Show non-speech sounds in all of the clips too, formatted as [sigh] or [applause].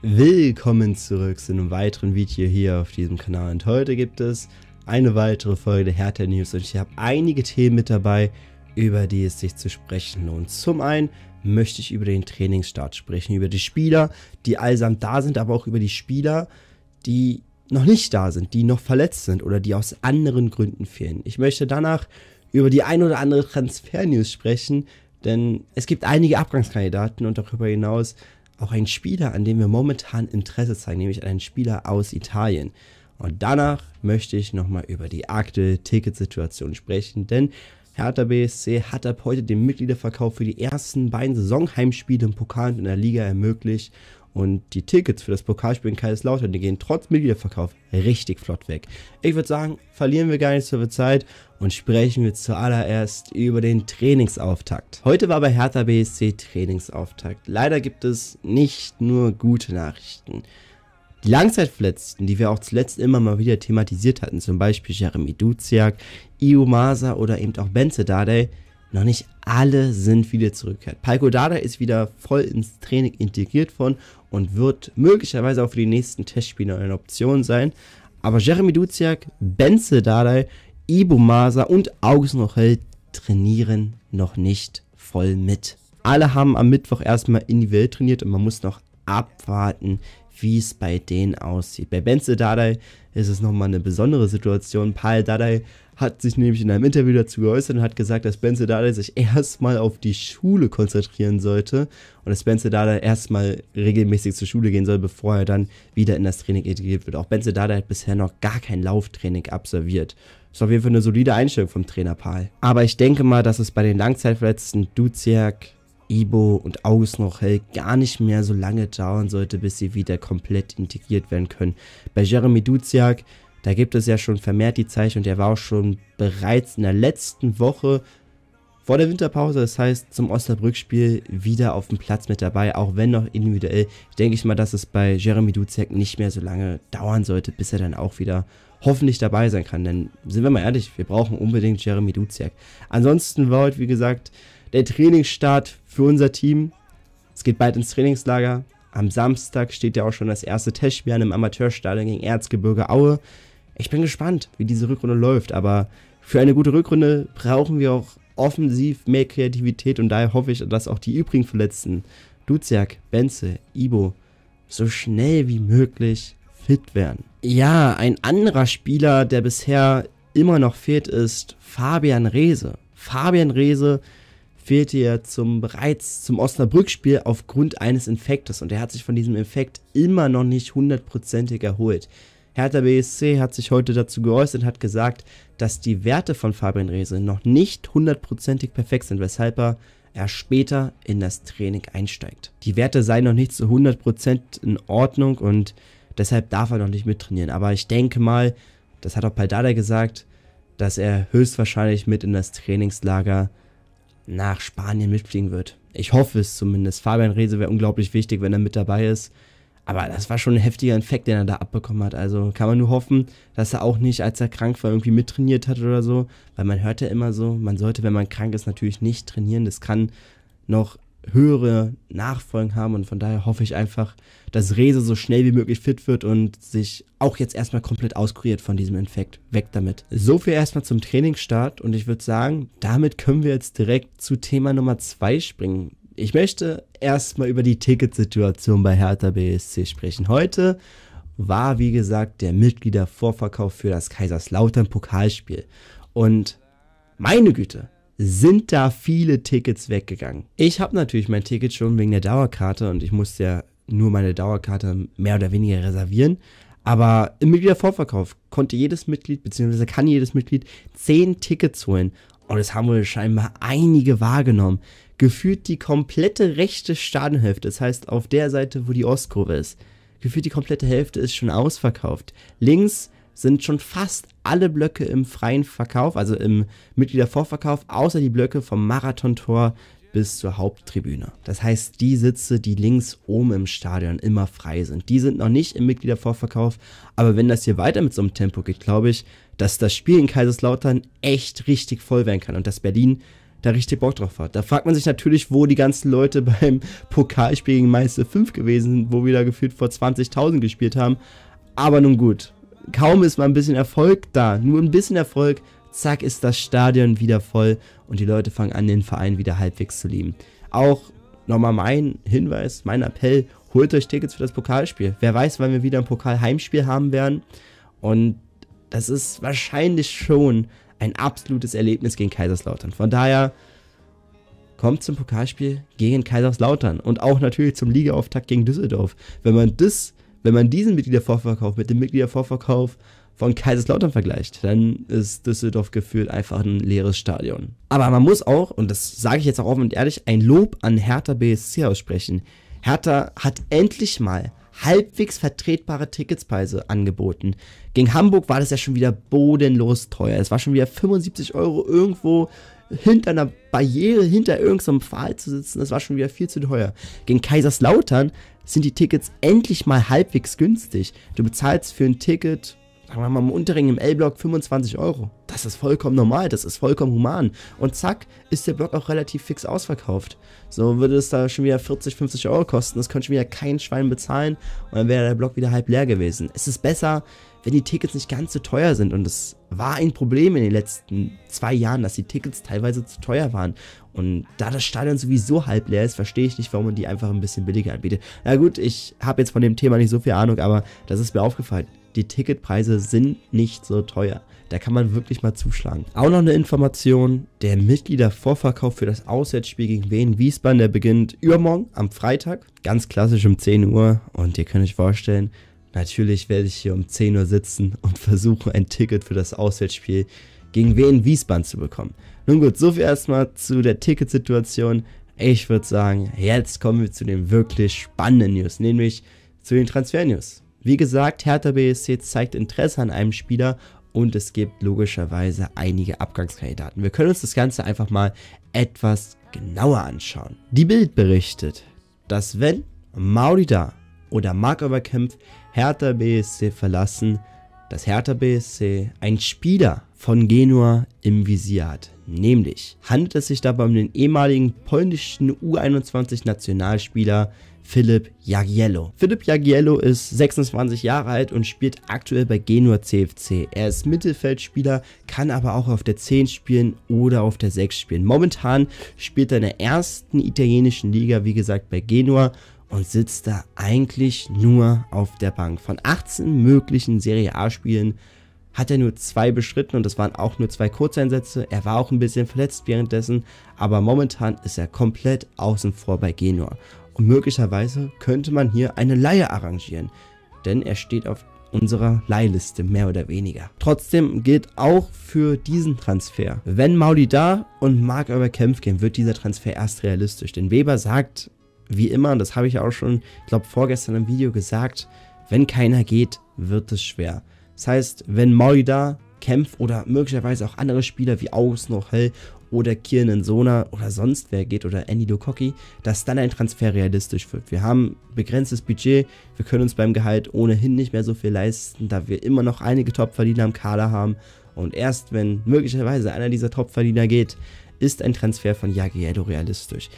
Willkommen zurück zu einem weiteren Video hier auf diesem Kanal und heute gibt es eine weitere Folge der Hertha News und ich habe einige Themen mit dabei, über die es sich zu sprechen lohnt. Zum einen möchte ich über den Trainingsstart sprechen, über die Spieler, die allsamt da sind, aber auch über die Spieler, die noch nicht da sind, die noch verletzt sind oder die aus anderen Gründen fehlen. Ich möchte danach über die ein oder andere Transfer-News sprechen, denn es gibt einige Abgangskandidaten und darüber hinaus auch einen Spieler, an dem wir momentan Interesse zeigen, nämlich einen Spieler aus Italien. Und danach möchte ich nochmal über die aktuelle Ticketsituation sprechen, denn Hertha BSC hat ab heute den Mitgliederverkauf für die ersten beiden Saisonheimspiele im Pokal und in der Liga ermöglicht und die Tickets für das Pokalspiel in Kaiserslautern, die gehen trotz Mitgliederverkauf richtig flott weg. Ich würde sagen, verlieren wir gar nicht so viel Zeit und sprechen wir zuallererst über den Trainingsauftakt. Heute war bei Hertha BSC Trainingsauftakt. Leider gibt es nicht nur gute Nachrichten. Die Langzeitverletzten, die wir auch zuletzt immer mal wieder thematisiert hatten, zum Beispiel Jeremy Duziak, Iomasa oder eben auch Benze Dardai, noch nicht alle sind wieder zurückgekehrt. Palko Dada ist wieder voll ins Training integriert worden und wird möglicherweise auch für die nächsten Testspiele eine Option sein. Aber Jeremy Duziak, Benze Dada, Ibu Masa und August Nochel trainieren noch nicht voll mit. Alle haben am Mittwoch erstmal individuell trainiert und man muss noch abwarten, wie es bei denen aussieht. Bei Benze Dardai ist es nochmal eine besondere Situation. Paul Dardai hat sich nämlich in einem Interview dazu geäußert und hat gesagt, dass Benze Dardai sich erstmal auf die Schule konzentrieren sollte und dass Benze Dardai erstmal regelmäßig zur Schule gehen soll, bevor er dann wieder in das Training integriert wird. Auch Benze Dardai hat bisher noch gar kein Lauftraining absolviert. Ist auf jeden Fall eine solide Einstellung vom Trainer Paul. Aber ich denke mal, dass es bei den Langzeitverletzten Duziak, Ibo und August noch Hell gar nicht mehr so lange dauern sollte, bis sie wieder komplett integriert werden können. Bei Jeremy Duziak, da gibt es ja schon vermehrt die Zeichen und er war auch schon bereits in der letzten Woche vor der Winterpause, das heißt zum Osnabrück-Spiel, wieder auf dem Platz mit dabei, auch wenn noch individuell. Denke ich mal, dass es bei Jeremy Duziak nicht mehr so lange dauern sollte, bis er dann auch wieder hoffentlich dabei sein kann. Denn sind wir mal ehrlich, wir brauchen unbedingt Jeremy Duziak. Ansonsten war heute, wie gesagt, der Trainingsstart für unser Team. Es geht bald ins Trainingslager. Am Samstag steht ja auch schon das erste Testspiel an einem Amateurstadion gegen Erzgebirge Aue. Ich bin gespannt, wie diese Rückrunde läuft, aber für eine gute Rückrunde brauchen wir auch offensiv mehr Kreativität und daher hoffe ich, dass auch die übrigen Verletzten, Duziak, Benze, Ibo, so schnell wie möglich fit werden. Ja, ein anderer Spieler, der bisher immer noch fehlt, ist Fabian Reese. Fabian Reese fehlte ja zum, bereits zum Osnabrück-Spiel aufgrund eines Infektes und er hat sich von diesem Infekt immer noch nicht hundertprozentig erholt. Hertha BSC hat sich heute dazu geäußert und hat gesagt, dass die Werte von Fabian Reese noch nicht hundertprozentig perfekt sind, weshalb er erst später in das Training einsteigt. Die Werte seien noch nicht zu 100% in Ordnung und deshalb darf er noch nicht mittrainieren. Aber ich denke mal, das hat auch Paldada gesagt, dass er höchstwahrscheinlich mit in das Trainingslager nach Spanien mitfliegen wird. Ich hoffe es zumindest. Fabian Rehse wäre unglaublich wichtig, wenn er mit dabei ist. Aber das war schon ein heftiger Infekt, den er da abbekommen hat. Also kann man nur hoffen, dass er auch nicht, als er krank war, irgendwie mittrainiert hat oder so. Weil man hört ja immer so, man sollte, wenn man krank ist, natürlich nicht trainieren. Das kann noch höhere Nachfolgen haben und von daher hoffe ich einfach, dass Rese so schnell wie möglich fit wird und sich auch jetzt erstmal komplett auskuriert von diesem Infekt. Weg damit. So viel erstmal zum Trainingsstart und ich würde sagen, damit können wir jetzt direkt zu Thema Nummer 2 springen. Ich möchte erstmal über die Ticketsituation bei Hertha BSC sprechen. Heute war, wie gesagt, der Mitgliedervorverkauf für das Kaiserslautern Pokalspiel. Und meine Güte, sind da viele Tickets weggegangen. Ich habe natürlich mein Ticket schon wegen der Dauerkarte und ich musste ja nur meine Dauerkarte mehr oder weniger reservieren. Aber im Mitgliedervorverkauf konnte jedes Mitglied, beziehungsweise kann jedes Mitglied 10 Tickets holen. Und es haben wohl scheinbar einige wahrgenommen. Gefühlt die komplette rechte Stadionhälfte, das heißt auf der Seite, wo die Ostkurve ist. Gefühlt die komplette Hälfte ist schon ausverkauft. Links sind schon fast alle Blöcke im freien Verkauf, also im Mitgliedervorverkauf, außer die Blöcke vom Marathontor bis zur Haupttribüne. Das heißt, die Sitze, die links oben im Stadion immer frei sind, die sind noch nicht im Mitgliedervorverkauf. Aber wenn das hier weiter mit so einem Tempo geht, glaube ich, dass das Spiel in Kaiserslautern echt richtig voll werden kann und dass Berlin da richtig Bock drauf hat. Da fragt man sich natürlich, wo die ganzen Leute [laughs] beim Pokalspiel gegen Meister 5 gewesen sind, wo wir da gefühlt vor 20.000 gespielt haben. Aber nun gut, kaum ist mal ein bisschen Erfolg da, nur ein bisschen Erfolg, zack ist das Stadion wieder voll und die Leute fangen an, den Verein wieder halbwegs zu lieben. Auch nochmal mein Hinweis, mein Appell, holt euch Tickets für das Pokalspiel. Wer weiß, wann wir wieder ein Pokalheimspiel haben werden. Und das ist wahrscheinlich schon ein absolutes Erlebnis gegen Kaiserslautern. Von daher kommt zum Pokalspiel gegen Kaiserslautern und auch natürlich zum Ligaauftakt gegen Düsseldorf. Wenn man das, wenn man diesen Mitgliedervorverkauf mit dem Mitgliedervorverkauf von Kaiserslautern vergleicht, dann ist Düsseldorf gefühlt einfach ein leeres Stadion. Aber man muss auch, und das sage ich jetzt auch offen und ehrlich, ein Lob an Hertha BSC aussprechen. Hertha hat endlich mal halbwegs vertretbare Ticketspreise angeboten. Gegen Hamburg war das ja schon wieder bodenlos teuer. Es war schon wieder 75 Euro irgendwo hinter einer Barriere, hinter irgendeinem Pfahl zu sitzen. Das war schon wieder viel zu teuer. Gegen Kaiserslautern sind die Tickets endlich mal halbwegs günstig. Du bezahlst für ein Ticket sagen wir mal im Unterring im L-Block 25 Euro. Das ist vollkommen normal, das ist vollkommen human. Und zack, ist der Block auch relativ fix ausverkauft. So würde es da schon wieder 40, 50 Euro kosten. Das könnte schon wieder kein Schwein bezahlen und dann wäre der Block wieder halb leer gewesen. Es ist besser, wenn die Tickets nicht ganz so teuer sind. Und es war ein Problem in den letzten zwei Jahren, dass die Tickets teilweise zu teuer waren. Und da das Stadion sowieso halb leer ist, verstehe ich nicht, warum man die einfach ein bisschen billiger anbietet. Na gut, ich habe jetzt von dem Thema nicht so viel Ahnung, aber das ist mir aufgefallen die Ticketpreise sind nicht so teuer. Da kann man wirklich mal zuschlagen. Auch noch eine Information, der Mitgliedervorverkauf für das Auswärtsspiel gegen Wien Wiesbaden, der beginnt übermorgen am Freitag, ganz klassisch um 10 Uhr und ihr könnt euch vorstellen, natürlich werde ich hier um 10 Uhr sitzen und [laughs] versuchen ein Ticket für das Auswärtsspiel gegen Wien Wiesbaden zu bekommen. Nun gut, soviel erstmal zu der Ticketsituation. Ich würde sagen, jetzt kommen wir zu den wirklich spannenden News, nämlich zu den Transfer-News. Wie gesagt, Hertha BSC zeigt Interesse an einem Spieler und es gibt logischerweise einige Abgangskandidaten. Wir können uns das Ganze einfach mal etwas genauer anschauen. Die Bild berichtet, dass wenn Maurida oder Marc Oberkempf Hertha BSC verlassen, dass Hertha BSC einen Spieler von Genua im Visier hat. Nämlich handelt es sich dabei um den ehemaligen polnischen U21-Nationalspieler Philipp Jagiello. Philipp Jagiello ist 26 Jahre alt und spielt aktuell bei Genua CFC. Er ist Mittelfeldspieler, kann aber auch auf der 10 spielen oder auf der 6 spielen. Momentan spielt er in der ersten italienischen Liga, wie gesagt, bei Genua und sitzt da eigentlich nur auf der Bank. Von 18 möglichen Serie A-Spielen hat er nur zwei bestritten und das waren auch nur zwei Kurzeinsätze. Er war auch ein bisschen verletzt währenddessen, aber momentan ist er komplett außen vor bei Genua. Und möglicherweise könnte man hier eine Leihe arrangieren, denn er steht auf unserer Leihliste, mehr oder weniger. Trotzdem gilt auch für diesen Transfer. Wenn Mauli da und Mark über Kempf gehen, wird dieser Transfer erst realistisch. Denn Weber sagt, wie immer, und das habe ich auch schon, ich glaube, vorgestern im Video gesagt, wenn keiner geht, wird es schwer. Das heißt, wenn Mauli da, Kempf oder möglicherweise auch andere Spieler wie August noch Hell oder Kiernan Sona oder sonst wer geht oder Andy Dokoki, dass dann ein Transfer realistisch wird. Wir haben begrenztes Budget, wir können uns beim Gehalt ohnehin nicht mehr so viel leisten, da wir immer noch einige Topverdiener im Kader haben. Und erst wenn möglicherweise einer dieser Topverdiener geht, ist ein Transfer von Jagiello realistisch.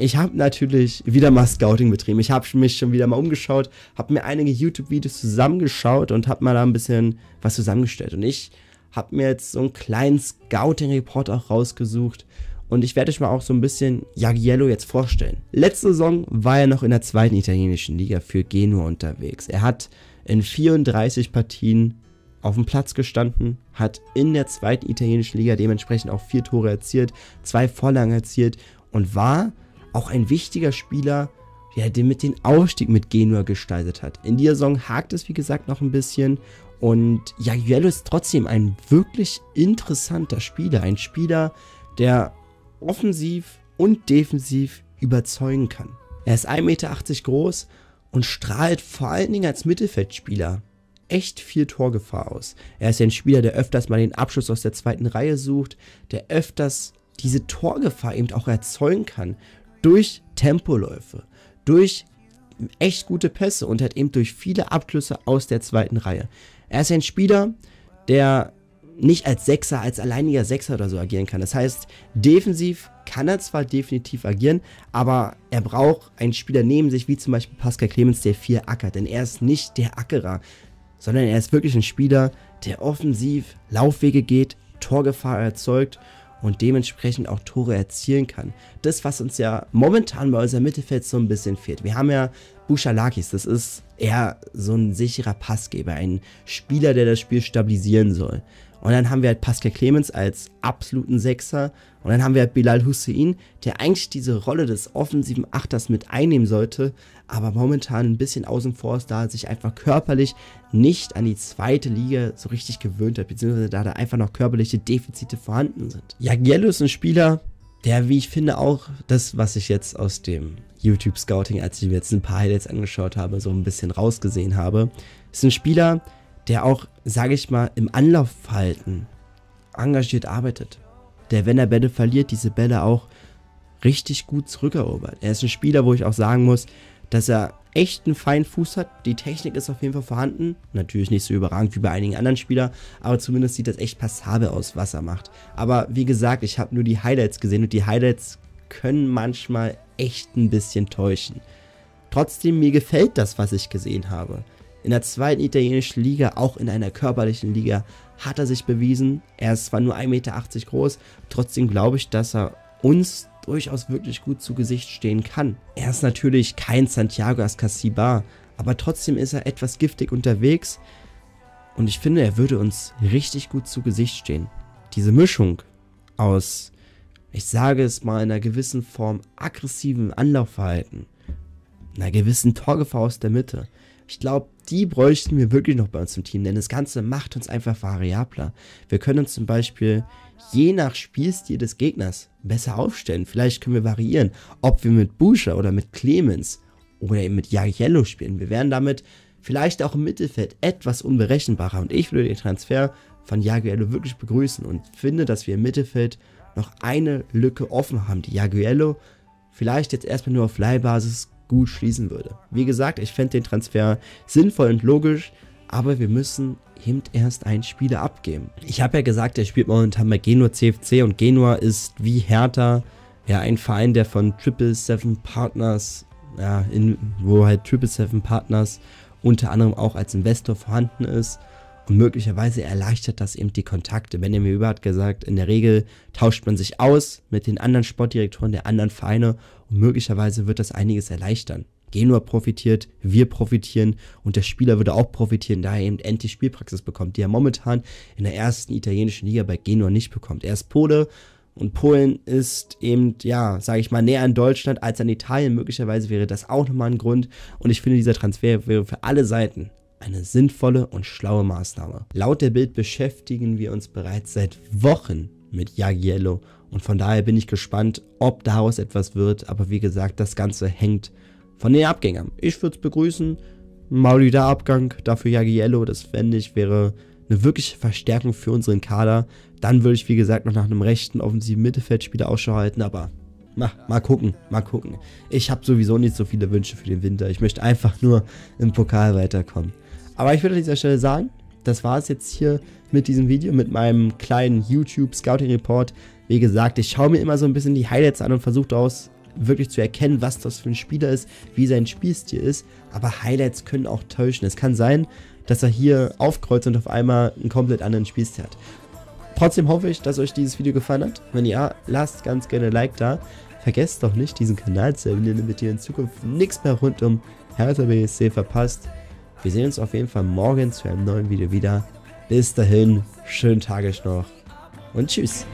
Ich habe natürlich wieder mal Scouting betrieben. Ich habe mich schon wieder mal umgeschaut, habe mir einige YouTube-Videos zusammengeschaut und habe mal da ein bisschen was zusammengestellt. Und ich habe mir jetzt so einen kleinen Scouting-Report auch rausgesucht und ich werde euch mal auch so ein bisschen Jagiello jetzt vorstellen. Letzte Saison war er noch in der zweiten italienischen Liga für Genua unterwegs. Er hat in 34 Partien auf dem Platz gestanden, hat in der zweiten italienischen Liga dementsprechend auch vier Tore erzielt, zwei Vorlagen erzielt und war auch ein wichtiger Spieler, der mit den Aufstieg mit Genua gestaltet hat. In dieser Saison hakt es wie gesagt noch ein bisschen und Jagiello ist trotzdem ein wirklich interessanter Spieler. Ein Spieler, der offensiv und defensiv überzeugen kann. Er ist 1,80 Meter groß und strahlt vor allen Dingen als Mittelfeldspieler echt viel Torgefahr aus. Er ist ein Spieler, der öfters mal den Abschluss aus der zweiten Reihe sucht, der öfters diese Torgefahr eben auch erzeugen kann durch Tempoläufe, durch echt gute Pässe und hat eben durch viele Abschlüsse aus der zweiten Reihe. Er ist ein Spieler, der nicht als Sechser, als alleiniger Sechser oder so agieren kann. Das heißt, defensiv kann er zwar definitiv agieren, aber er braucht einen Spieler neben sich, wie zum Beispiel Pascal Clemens, der viel ackert. Denn er ist nicht der Ackerer, sondern er ist wirklich ein Spieler, der offensiv Laufwege geht, Torgefahr erzeugt und dementsprechend auch Tore erzielen kann. Das, was uns ja momentan bei unserem Mittelfeld so ein bisschen fehlt. Wir haben ja Buchalakis, das ist eher so ein sicherer Passgeber, ein Spieler, der das Spiel stabilisieren soll. Und dann haben wir halt Pascal Clemens als absoluten Sechser. Und dann haben wir halt Bilal Hussein, der eigentlich diese Rolle des offensiven Achters mit einnehmen sollte, aber momentan ein bisschen außen vor ist, da er sich einfach körperlich nicht an die zweite Liga so richtig gewöhnt hat, beziehungsweise da da einfach noch körperliche Defizite vorhanden sind. Jagiello ist ein Spieler, der, wie ich finde, auch das, was ich jetzt aus dem YouTube Scouting, als ich mir jetzt ein paar Highlights angeschaut habe, so ein bisschen rausgesehen habe, ist ein Spieler, der auch, sage ich mal, im Anlaufverhalten engagiert arbeitet. Der, wenn er Bälle verliert, diese Bälle auch richtig gut zurückerobert. Er ist ein Spieler, wo ich auch sagen muss, dass er echt einen feinen Fuß hat. Die Technik ist auf jeden Fall vorhanden. Natürlich nicht so überragend wie bei einigen anderen Spielern, aber zumindest sieht das echt passabel aus, was er macht. Aber wie gesagt, ich habe nur die Highlights gesehen und die Highlights können manchmal echt ein bisschen täuschen. Trotzdem, mir gefällt das, was ich gesehen habe. In der zweiten italienischen Liga, auch in einer körperlichen Liga, hat er sich bewiesen. Er ist zwar nur 1,80 Meter groß, trotzdem glaube ich, dass er uns durchaus wirklich gut zu Gesicht stehen kann. Er ist natürlich kein Santiago Ascasibar, aber trotzdem ist er etwas giftig unterwegs und ich finde, er würde uns richtig gut zu Gesicht stehen. Diese Mischung aus, ich sage es mal, in einer gewissen Form aggressiven Anlaufverhalten, einer gewissen Torgefahr aus der Mitte. Ich glaube, die bräuchten wir wirklich noch bei uns im Team, denn das Ganze macht uns einfach variabler. Wir können uns zum Beispiel je nach Spielstil des Gegners besser aufstellen. Vielleicht können wir variieren, ob wir mit Buscher oder mit Clemens oder eben mit Jagiello spielen. Wir werden damit vielleicht auch im Mittelfeld etwas unberechenbarer und ich würde den Transfer von Jagiello wirklich begrüßen und finde, dass wir im Mittelfeld noch eine Lücke offen haben, die Jagiello vielleicht jetzt erstmal nur auf Leihbasis gut schließen würde. Wie gesagt, ich fände den Transfer sinnvoll und logisch, aber wir müssen eben erst einen Spieler abgeben. Ich habe ja gesagt, er spielt momentan bei Genua CFC und Genua ist wie Hertha ja ein Verein, der von Triple Seven Partners, ja, in, wo halt Triple Seven Partners unter anderem auch als Investor vorhanden ist. Und möglicherweise erleichtert das eben die Kontakte. Benjamin Weber hat gesagt, in der Regel tauscht man sich aus mit den anderen Sportdirektoren der anderen Vereine und möglicherweise wird das einiges erleichtern. Genua profitiert, wir profitieren und der Spieler würde auch profitieren, da er eben endlich Spielpraxis bekommt, die er momentan in der ersten italienischen Liga bei Genua nicht bekommt. Er ist Pole und Polen ist eben, ja, sage ich mal, näher an Deutschland als an Italien. Möglicherweise wäre das auch nochmal ein Grund und ich finde, dieser Transfer wäre für alle Seiten eine sinnvolle und schlaue Maßnahme. Laut der Bild beschäftigen wir uns bereits seit Wochen mit Jagiello und von daher bin ich gespannt, ob daraus etwas wird. Aber wie gesagt, das Ganze hängt von den Abgängern. Ich würde es begrüßen. Maulida Abgang, dafür Jagiello, das fände ich, wäre eine wirkliche Verstärkung für unseren Kader. Dann würde ich, wie gesagt, noch nach einem rechten offensiven Mittelfeldspieler Ausschau halten, aber mal, mal gucken, mal gucken. Ich habe sowieso nicht so viele Wünsche für den Winter. Ich möchte einfach nur im Pokal weiterkommen. Aber ich würde an dieser Stelle sagen, das war es jetzt hier mit diesem Video, mit meinem kleinen YouTube Scouting Report. Wie gesagt, ich schaue mir immer so ein bisschen die Highlights an und versuche daraus wirklich zu erkennen, was das für ein Spieler ist, wie sein Spielstil ist. Aber Highlights können auch täuschen. Es kann sein, dass er hier aufkreuzt und auf einmal einen komplett anderen Spielstil hat. Trotzdem hoffe ich, dass euch dieses Video gefallen hat. Wenn ja, lasst ganz gerne ein Like da. Vergesst doch nicht, diesen Kanal zu abonnieren, damit ihr in Zukunft nichts mehr rund um Hertha BSC verpasst. Wir sehen uns auf jeden Fall morgen zu einem neuen Video wieder. Bis dahin, schönen Tag euch noch und tschüss.